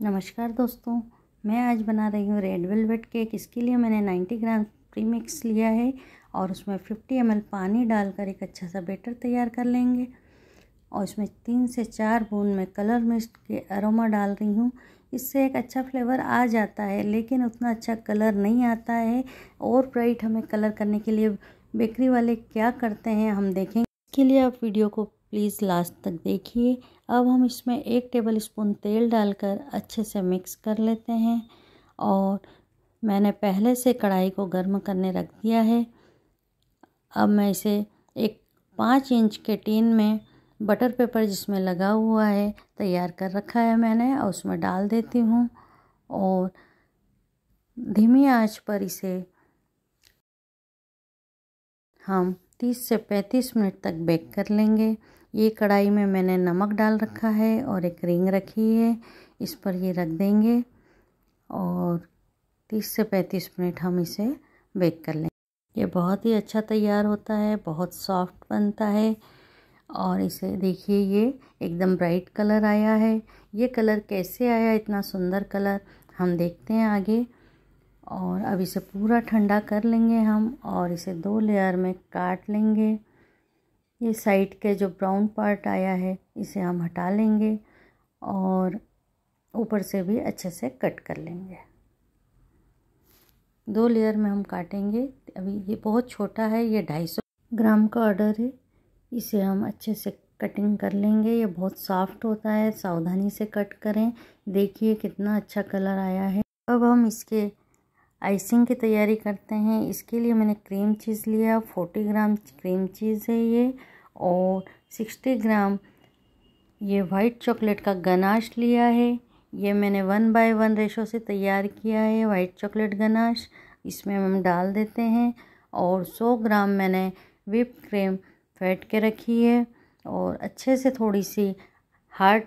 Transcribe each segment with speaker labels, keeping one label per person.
Speaker 1: नमस्कार दोस्तों, मैं आज बना रही हूँ रेड वेलवेट केक इसके लिए मैंने 90 ग्राम प्रीमिक्स लिया है और उसमें 50 एम पानी डालकर एक अच्छा सा बेटर तैयार कर लेंगे। और इसमें तीन से चार बूंद में कलर मिस्ट के अरोमा डाल रही हूँ। इससे एक अच्छा फ्लेवर आ जाता है, लेकिन उतना अच्छा कलर नहीं आता है। और ब्राइट हमें कलर करने के लिए बेकरी वाले क्या करते हैं, हम देखेंगे। इसके लिए आप वीडियो को प्लीज़ लास्ट तक देखिए। अब हम इसमें एक टेबल स्पून तेल डालकर अच्छे से मिक्स कर लेते हैं और मैंने पहले से कढ़ाई को गर्म करने रख दिया है। अब मैं इसे एक पाँच इंच के टीन में बटर पेपर जिसमें लगा हुआ है तैयार कर रखा है मैंने और उसमें डाल देती हूँ और धीमी आँच पर इसे हम 30 से 35 मिनट तक बेक कर लेंगे। ये कढ़ाई में मैंने नमक डाल रखा है और एक रिंग रखी है, इस पर ये रख देंगे और 30 से 35 मिनट हम इसे बेक कर लेंगे ये बहुत ही अच्छा तैयार होता है, बहुत सॉफ्ट बनता है और इसे देखिए, ये एकदम ब्राइट कलर आया है। ये कलर कैसे आया, इतना सुंदर कलर हम देखते हैं आगे। और अब इसे पूरा ठंडा कर लेंगे हम और इसे दो लेयर में काट लेंगे। ये साइड के जो ब्राउन पार्ट आया है, इसे हम हटा लेंगे और ऊपर से भी अच्छे से कट कर लेंगे। दो लेयर में हम काटेंगे। अभी ये बहुत छोटा है, ये ढाई सौ ग्राम का ऑर्डर है। इसे हम अच्छे से कटिंग कर लेंगे। ये बहुत सॉफ्ट होता है, सावधानी से कट करें। देखिए कितना अच्छा कलर आया है। अब हम इसके आइसिंग की तैयारी करते हैं। इसके लिए मैंने क्रीम चीज़ लिया, फोर्टी ग्राम क्रीम चीज़ है ये और सिक्सटी ग्राम ये वाइट चॉकलेट का गनाश लिया है। ये मैंने वन बाय वन रेशो से तैयार किया है, वाइट चॉकलेट गनाश। इसमें हम डाल देते हैं और सौ ग्राम मैंने विप क्रीम फेंट के रखी है और अच्छे से थोड़ी सी हार्ड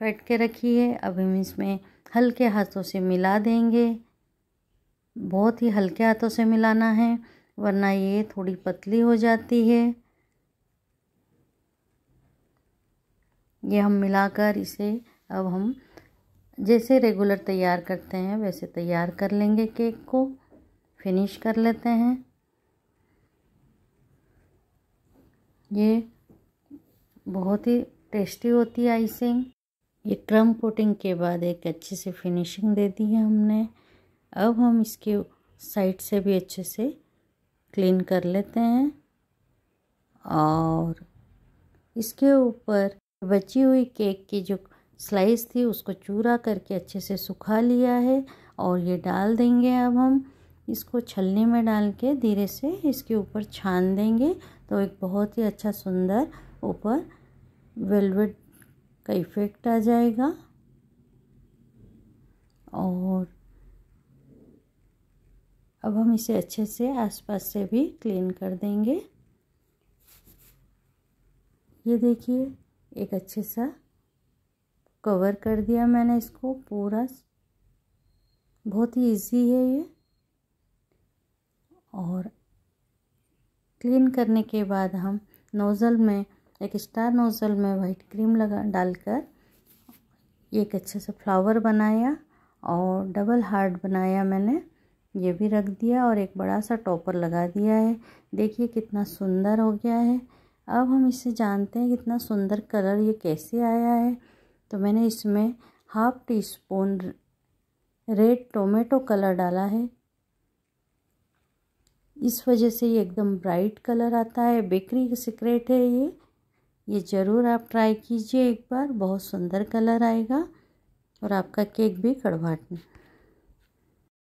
Speaker 1: फेंट के रखी है। अब हम इसमें हल्के हाथों से मिला देंगे। बहुत ही हल्के हाथों से मिलाना है, वरना ये थोड़ी पतली हो जाती है। ये हम मिलाकर इसे अब हम जैसे रेगुलर तैयार करते हैं, वैसे तैयार कर लेंगे केक को। फिनिश कर लेते हैं। ये बहुत ही टेस्टी होती है आइसिंग। ये क्रम कोटिंग के बाद एक अच्छे से फिनिशिंग दे दी है हमने। अब हम इसके साइड से भी अच्छे से क्लीन कर लेते हैं और इसके ऊपर बची हुई केक की जो स्लाइस थी उसको चूरा करके अच्छे से सुखा लिया है और ये डाल देंगे अब हम। इसको छलनी में डाल के धीरे से इसके ऊपर छान देंगे तो एक बहुत ही अच्छा सुंदर ऊपर वेलवेट का इफ़ेक्ट आ जाएगा और अब हम इसे अच्छे से आसपास से भी क्लीन कर देंगे। ये देखिए, एक अच्छे सा कवर कर दिया मैंने इसको पूरा। बहुत ही इजी है ये। और क्लीन करने के बाद हम नोज़ल में, एक स्टार नोज़ल में वाइट क्रीम लगा, डालकर एक अच्छे से फ्लावर बनाया और डबल हार्ट बनाया मैंने। ये भी रख दिया और एक बड़ा सा टॉपर लगा दिया है। देखिए कितना सुंदर हो गया है। अब हम इसे जानते हैं कितना सुंदर कलर ये कैसे आया है। तो मैंने इसमें half teaspoon red tomato colour डाला है। इस वजह से ये एकदम ब्राइट कलर आता है। बेकरी का सीक्रेट है ये। ये ज़रूर आप ट्राई कीजिए एक बार। बहुत सुंदर कलर आएगा और आपका केक भी कड़वाट